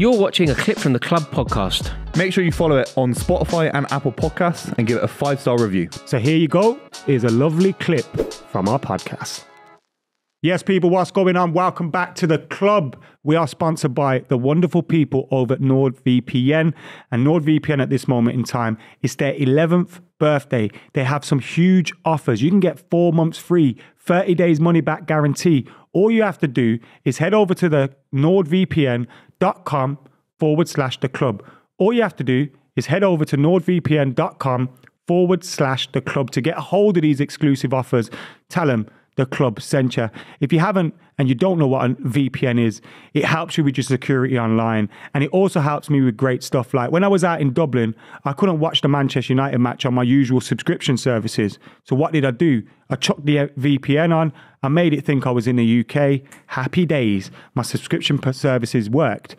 You're watching a clip from the Club podcast. Make sure you follow it on Spotify and Apple Podcasts and give it a five star review. So here you go. Is a lovely clip from our podcast. Yes, people, what's going on? Welcome back to the club. We are sponsored by the wonderful people over at NordVPN. And NordVPN at this moment in time is their 11th birthday. They have some huge offers. You can get four months free, 30 days money back guarantee. All you have to do is head over to the nordvpn.com forward slash the club. All you have to do is head over to nordvpn.com forward slash the club to get a hold of these exclusive offers. Tell them the club you. If you haven't and you don't know what a VPN is, it helps you with your security online. And it also helps me with great stuff like when I was out in Dublin, I couldn't watch the Manchester United match on my usual subscription services. So what did I do? I chucked the VPN on. I made it think I was in the UK. Happy days. My subscription services worked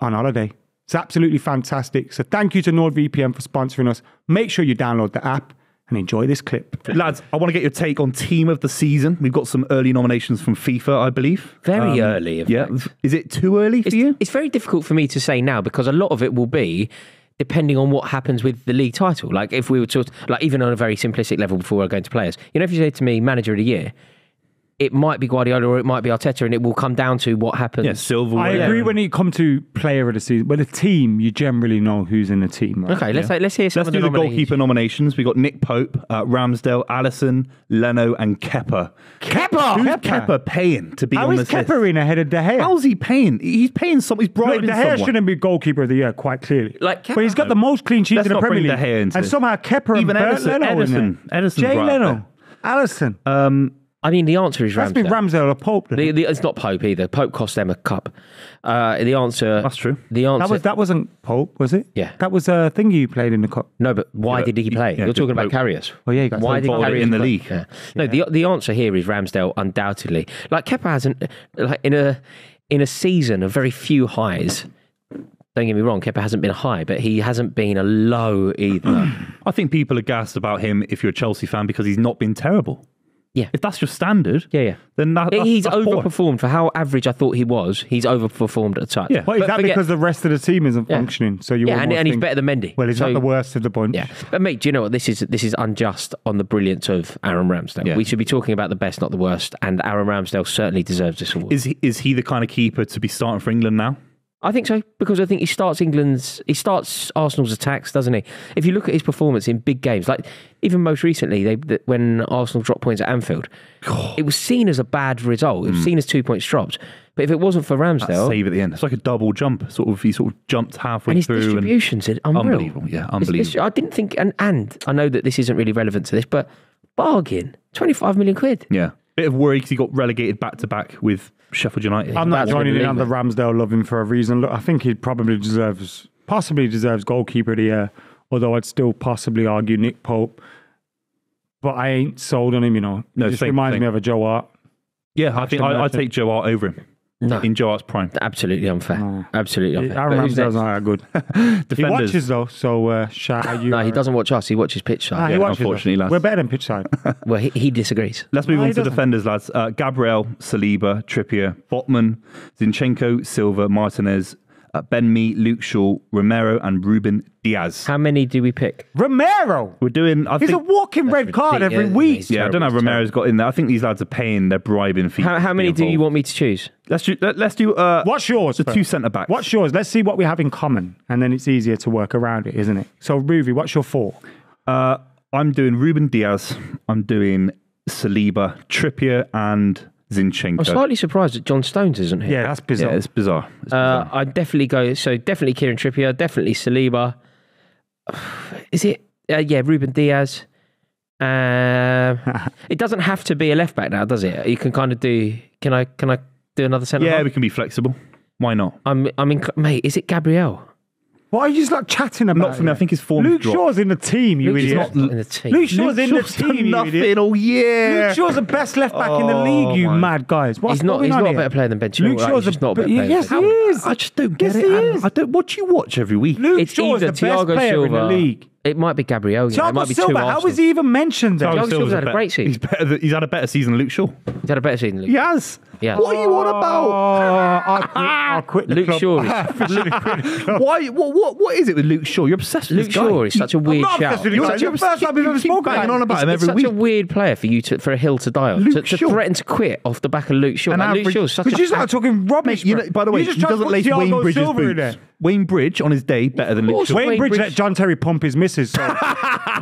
on holiday. It's absolutely fantastic. So thank you to NordVPN for sponsoring us. Make sure you download the app and enjoy this clip. Lads, I want to get your take on team of the season. We've got some early nominations from FIFA, I believe. Very um, early, Yeah. fact. Is it too early for It's, you? it's very difficult for me to say now because a lot of it will be depending on what happens with the league title. Like if we were to, like even on a very simplistic level before we're going to players, you know, if you say to me manager of the year, it might be Guardiola or it might be Arteta, and it will come down to what happens. Yeah, Silver. I agree when you come to player of the season. With a team, you generally know who's in the team. Right? Okay, let's let's hear some Let's of do the nominees. goalkeeper nominations. We got Nick Pope, uh, Ramsdale, Alisson, Leno, and Kepa. Kepa! Who's Kepa! Kepa paying to be How on is this list? Kepa in ahead of De Gea? How's he paying? He's paying some. He's Look, bribing De Gea someone. shouldn't be goalkeeper of the year, quite clearly. Like but he's got the most clean sheets Let's in the not Premier bring League. De Gea into and this. somehow Kepa Even and Bert Edison- Leno Edison- in there. Edison's Jay Leno. Alisson. Um, I mean, the answer is That's been Ramsdale. Ramsdale or Pope. The, the, it's not Pope either. Pope cost them a cup. Uh, the answer. That's true. The answer. that was that wasn't Pope, was it? Yeah. That was a thing you played in the cup. No, but why Yeah, did he play? yeah, You're talking about Pope- Karius. Oh, yeah, he got why so did involved Karius in the play? league. Yeah. No, the the answer here is Ramsdale undoubtedly. Like Kepa hasn't like in a in a season of very few highs. Don't get me wrong, Kepa hasn't been high, but he hasn't been a low either. I think people are gassed about him if you're a Chelsea fan because he's not been terrible. Yeah. If that's your standard, Yeah, yeah. then that, that's, he's that's poor. overperformed for how average I thought he was. He's overperformed a touch. Yeah. Well, is But that forget- because the rest of the team isn't Yeah. functioning? So you Yeah, and, almost and he's think, better than Mendy. Well, he's So- not the worst of the bunch. Yeah, but mate, do you know what? This is this is unjust on the brilliance of Aaron Ramsdale. Yeah. We should be talking about the best, not the worst. And Aaron Ramsdale certainly deserves this award. Is he, is he the kind of keeper to be starting for England now? I think so because I think he starts England's, he starts Arsenal's attacks, doesn't he? If you look at his performance in big games, like even most recently, they when Arsenal dropped points at Anfield, it was seen as a bad result. It was mm. seen as two points dropped. But if it wasn't for That Ramsdale, save at the end. It's like a double jump. Sort of, he sort of jumped halfway and his through. distributions unreal. Unbelievable, yeah, unbelievable. it's- I didn't think, and and I know that this isn't really relevant to this, but bargain, twenty five million quid. And, yeah, bit of worry because he got relegated back to back with Sheffield United. I'm not joining in on the Ramsdale loving for a reason. Look, I think he probably deserves, possibly deserves goalkeeper of the year. Although I'd still possibly argue Nick Pope. But I ain't sold on him. You know, No, it just same reminds thing. me of a Joe Hart. yeah, I think I, I'd take Joe Hart over him No, in Joe Hart's prime. absolutely unfair. Absolutely unfair. Aaron But who's Ramsdale's next? not that good. he watches though, so uh, shout out you. No, he doesn't watch us. He watches pitch Ah, side. he Yeah, watches, though. unfortunately, lads. We're better than pitch side. Well, he, he disagrees. Let's move No, on to doesn't. defenders, lads. Uh, Gabriel, Saliba, Trippier, Botman, Zinchenko, Silva, Martinez, uh, Ben Mee, Luke Shaw, Romero, and Ruben Dias. How many do we pick? Romero. We're doing. I He's a think. walking red card every ridiculous. week. He's yeah, I don't know. terrible, Romero's got in there. I think these lads are paying. They're bribing fees. How, how many do you want me to choose? Let's do. Let, us do. Uh, What's yours? The first? two centre backs. What's yours? Let's see what we have in common, and then it's easier to work around it, isn't it? So, Ruby, what's your four? Uh, I'm doing Ruben Dias. I'm doing Saliba, Trippier, and Zinchenko. I'm slightly surprised that John Stones isn't here. Yeah, that's bizarre. yeah, it's bizarre. It's Uh. I'd definitely go. So definitely Kieran Trippier, definitely Saliba. Is it? Uh, yeah, Ruben Dias. Um, it doesn't have to be a left back now, does it? You can kind of do. Can I? Can I do another centre? yeah, half? we can be flexible. Why not? I'm. I mean, mate, is it Gabriel? What are you just like chatting about? Not for me. I think his form. Luke Shaw's in the team, you Luke idiot. Shaw's not in the team. Luke Shaw's in the Shaw's done team, you nothing idiot. all year. Luke Shaw's the best left back in the Oh, league, you my- mad guys. What's He's not. He's on not a better player than Ben Chilwell. Luke right? Shaw's He's a just not a better player. yes, he is. I just don't get Yes, it. he is. I don't. What do you watch every week? Luke It's Shaw's either the best player Silva. in the league. It might be Gabriel. You know, it might be Silva, two how was he even mentioned there? Thiago Silva's had a great season. He's better. Than, he's had a better season than Luke Shaw. He's had a better season. Than He has. Yeah. What are you on about? Oh, I'll quit, I'll quit the Luke club. Shaw is- I officially quit the club. Why? What, what? What is it with Luke Shaw? You're obsessed with Luke this guy. Shaw is such a weird not shout. obsessed. You're, It's you're the first time we've ever spoken on about It's, him it's every such a weird player for you to for a hill to die on. To, Luke to Shaw. threaten to quit off the back of Luke Shaw. An Like, Luke average- Shaw's such But a you start talking rubbish. You know, by the way, you just he doesn't lace Wayne Bridge's boots. Wayne Bridge on his day better than Luke Shaw. Wayne, Wayne Bridge Bridge- let John Terry pump his missus. So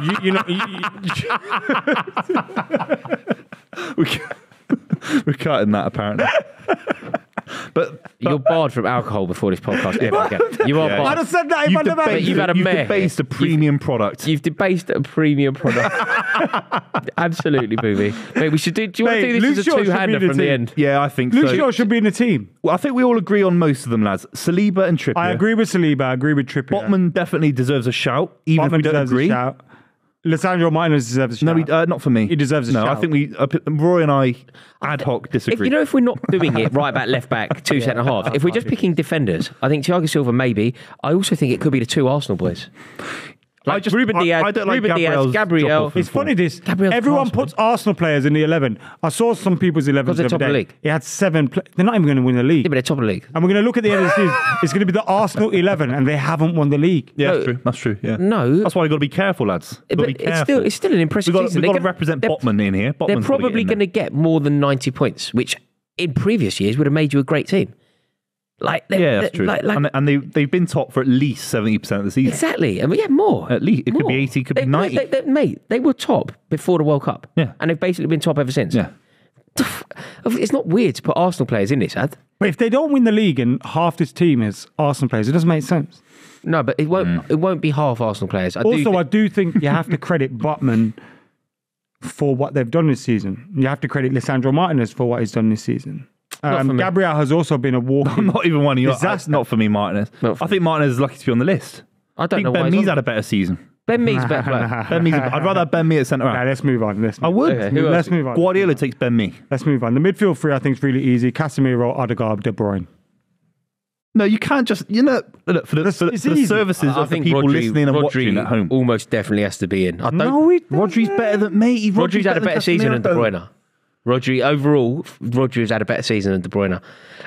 you, you know, you, you- We ca- We're cutting that apparently. but You're barred from alcohol before this podcast ever again. You are Yeah. barred. I'd have said that if you've I'd never. debased, you've had a you've mare. debased a premium product. You've debased a premium product. Absolutely, booby. Mate, we should do. Do you want to do this Luke as a Shaw should two-hander be the from the end? yeah, I think Luke so. Shaw should be in the team. Well, I think we all agree on most of them, lads. Saliba and Trippier. I agree with Saliba. I agree with Trippier. Botman definitely deserves a shout, even if we Botman don't deserves agree. A. Lissandro Martinez deserves a No, shout. we, uh, not for me. He deserves a no, I think we, uh, Roy and I, ad hoc If disagree. you know, if we're not doing it right back, left back, two centre halves, if we're just picking defenders, I think Thiago Silva maybe. I also think it could be the two Arsenal boys. Like I just- Ruben I- Dias, I don't like Ruben Dias, Gabriel. drop-off. It's funny this. Gabriel's everyone class, man. puts Arsenal players in the eleven. I saw some people's eleven Because they're the other top of the day. league. He had seven. Pla- they're not even going to win the league. Yeah, but they're top of the league. and we're going to look at the end of the season. It's going to be the Arsenal eleven, and they haven't won the league. yeah, No. that's true. That's true. Yeah. No. That's why you got to be careful, lads. You've But be it's still, it's still an impressive We've got, season. we've got They're to gonna- represent Botman in here. They're probably going to get more than 90 points, which in previous years would have made you a great team. Like, there. they're- Yeah, that's they're- true. Like, like, and and they, they've been top for at least 70% of the season. exactly. And we had more. At least. It could be 80, it could be 90. They, they, mate, they were top before the World Cup. Yeah. And they've basically been top ever since. Yeah. It's not weird to put Arsenal players in this, Ad. But if they don't win the league and half this team is Arsenal players, it doesn't make sense. No, but it won't. Mm. It won't be half Arsenal players. I Also, thi- I do think you have to credit Botman for what they've done this season. You have to credit Lissandro Martinez for what he's done this season. Not Um. Gabriel has also been a walking. not even one of your. Disaster. Not for me, Martinez. Not for I think Martinez is lucky to be on the list. I I don't think know. Ben he's Mee's had a better season. Ben Mee's a better player. Ben Mee's, I'd rather have Ben Mee at centre Nah, half. let's move on. Let's I move would. Okay, who? Let's move on. Guardiola takes Ben Mee. Let's move on. The midfield three, I think, is really easy. Casemiro, Odegaard, De Bruyne. No, you can't just you know look, for the, for, the- for the services I of the think people Rodri, listening and Rodri watching at home. almost definitely has to be in. I don't. No, he Rodri's better than me. Rodri's had a better season than De Bruyne. Rodri overall, Rodri's had a better season than De Bruyne.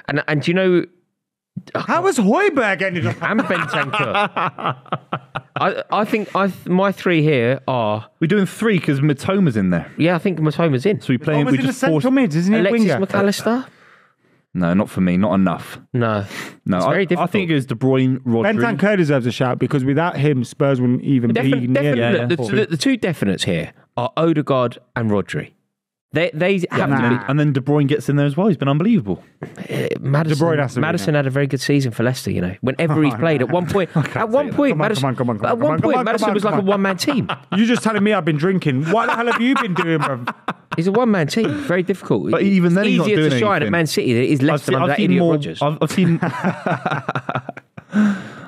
And and do you know, How was Højbjerg ended up? and Bentancur. I I think I my three here are We're doing three because Mitoma's in there. yeah. I think Mitoma's in. So we play. Thomas We in the just force. central mids, isn't he? a Alexis winger? McAllister. No, not for me. Not enough. No, No, it's I, very I think it was De Bruyne, Rodri. Bentancur deserves a shout because without him, Spurs wouldn't even be Definite, near. definite, Yeah, yeah. The, the, the two definites here are Odegaard and Rodri. They they have nah. to and, then, and then De Bruyne gets in there as well. He's been unbelievable. be. Maddison, Bruyne has to be Maddison had a very good season for Leicester. You know, whenever he's oh, played, at one point, at one point, Come on, Maddison, come on, come on, at one point, on, Maddison come was on, like a one man team. You're just telling me I've been drinking. What the hell have you been doing, bro? He's a one man team. Very difficult. But even then it's he's not easier doing to shine anything. at Man City than it is Leicester under that idiot more. Rodgers. I've, I've seen.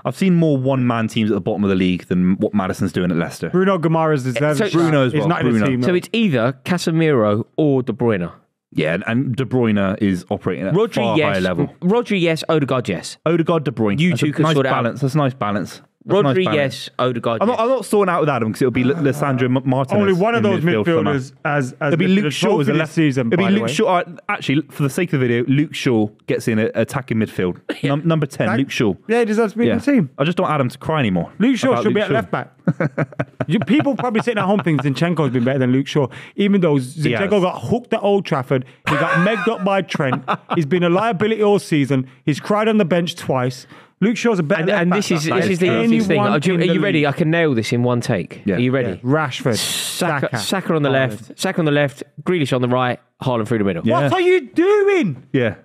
I've seen more one-man teams at the bottom of the league than what Maddison's doing at Leicester. Bruno Guimarães deserves So- a shout. Bruno as well, not in Bruno. team. so it's either Casemiro or De Bruyne. Yeah, and, and De Bruyne is operating at a Rodri, far yes. higher level. Rodri, yes. Odegaard, yes. Odegaard, De Bruyne. You That's two can nice sort it out. balance. That's a nice balance. That's a nice Rodri, yes. Odegaard, I'm yes. not, I'm not sorting out with Adam because it'll be L- Lissandro M- Martinez. Only one of those midfield midfielders as, as It'll be Luke Shaw as a this left season. It'll by be the Luke way. Shaw. uh, Actually, for the sake of the video, Luke Shaw gets in a, attacking midfield. Num- number ten, That- Luke Shaw. Yeah, he deserves to be Yeah. in the team. I just don't want Adam to cry anymore. Luke Shaw about should be at Shaw. left back. you, people probably sitting at home thinking Zinchenko's been better than Luke Shaw, even though Zinchenko got hooked at Old Trafford. He got megged up by Trent. He's been a liability all season. He's cried on the bench twice. Luke Shaw's a better And, left and back this is this is the easiest thing. Are you, are you ready? I can nail this in one take. Yeah. Are you ready? Yeah, Rashford, Saka, Saka on the left, Saka on the left, Grealish on the right, Haaland through the middle. Yeah. What are you doing? Yeah.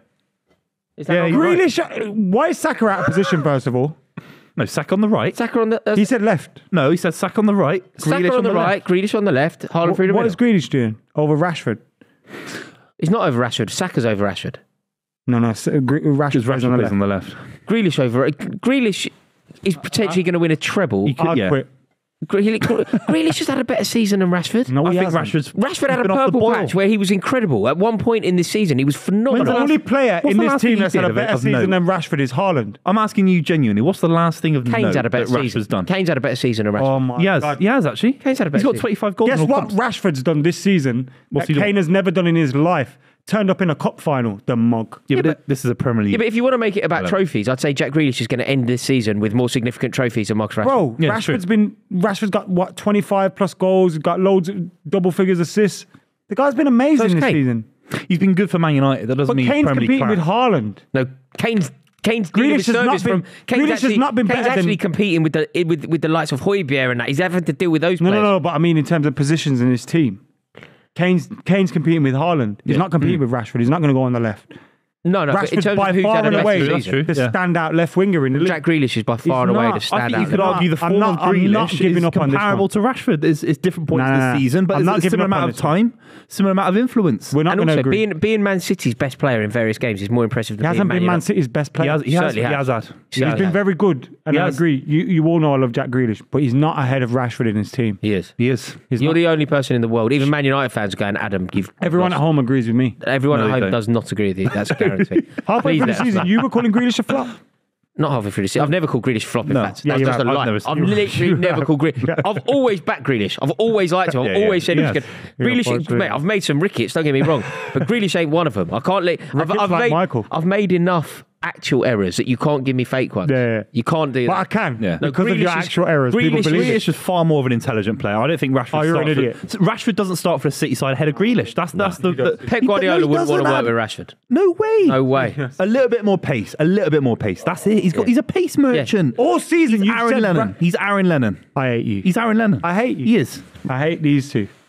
Is that Yeah, not you're right? right. Grealish, why is Saka out of position, first of all? No, Sack on the right. Saka on the uh, He said left. No, he said Sack on the right. Saka Grealish on the, right, Grealish on the left, Haaland What, through the what middle. is Grealish doing over Rashford? He's not over Rashford. Saka's over Rashford. No, no, S- uh, Gre- uh, Because Rashford's Rashford on the plays left. on the left. Grealish over. Grealish is potentially uh, going to win a treble. He could- I'd yeah. quit. Grealish, Grealish has had a better season than Rashford. No, I he think hasn't. Rashford's Rashford had a been off the purple boil. patch where he was incredible. At one point in this season, he was When's The phenomenal. only player What's in the this last team thing that's had did a of- better of season note? than Rashford is Haaland. I'm asking you genuinely. What's the last thing of Kane's note had a better that Rashford's season. done? Kane's had a better season than Rashford. Oh my He has. god! He has actually. Kane's had a He's better got season. 25 goals. Guess in all what comps. Rashford's done this season What's that he done? Kane has never done in his life? Turned up in a cup final. The mug. Yeah, but, this is a Premier League. Yeah, but if you want to make it about trophies, I'd say Jack Grealish is going to end this season with more significant trophies than Marcus Rashford. Bro, Yeah, it's Rashford's true. been Rashford's got what twenty five plus goals, got loads of double figures assists. The guy's been amazing So's this Kane. season. He's been good for Man United. That doesn't But mean Kane's Premier League competing with class. Haaland. No, Kane's Kane's Grealish has not been- from Kane's Grealish has actually, not been Kane's better than- actually competing with the with with the likes of Højbjerg and that. He's having to deal with those No, players. no, no. But I mean, in terms of positions in his team, Kane's Kane's competing with Haaland. He's not competing mm. with Rashford. He's not going to go on the left. No, no. but in terms by of who's far had and better away That's season, true. the Yeah. standout left winger in the league. Jack Grealish is by far and away the I I think you could argue the not- I'm form not- of I'm not Grealish giving is up on this comparable one. to Rashford. Is is different points Nah, of the season, but I'm it's not a similar amount of this one. time, similar amount of influence. We're not and going to also, agree. being being Man City's best player in various games is more impressive than he hasn't being been Man United. City's best He player. has, he has, Certainly he has. has had. He's Yeah. been very good, and He I has. agree. You you all know I love Jack Grealish, but he's not ahead of Rashford in his team. He is. He is. He's You're not. the only person in the world. Even Man United fans are going, Adam, you've Everyone at home agrees with me. Everyone at home does not agree with you. That's a guarantee. Halfway Please through the us season, know. you were calling Grealish a flop. Not halfway through the season. I've never called Grealish flop. In No. fact, Yeah, that's you just have. a I've lie. never- I've you- literally you never have. called Grealish. I've always backed Grealish. I've always liked him. I've Yeah, yeah. always said he was Yes. good. Yeah, Grealish, unfortunately. mate, I've made some rickets. Don't get me wrong, but Grealish ain't one of them. I can't let. I've, I've like made. Michael. I've made enough actual errors that you can't give me fake ones. Yeah, yeah. You can't do But I can Yeah. No, because of your Grealish is- actual errors. People Grealish- believe Grealish it. is far more of an intelligent player. I don't think Rashford. Oh, you're an idiot. For, Rashford doesn't start for the City side ahead of Grealish. That's that's the, the Pep Guardiola no, wouldn't want to work with Rashford. No way. No way. A little bit more pace. A little bit more pace. That's it. He's got. He's a pace merchant. All season, He's you've Aaron said Lennon. Ra- He's Aaron Lennon. I hate you. He's Aaron Lennon. I hate you. He is. I hate these two.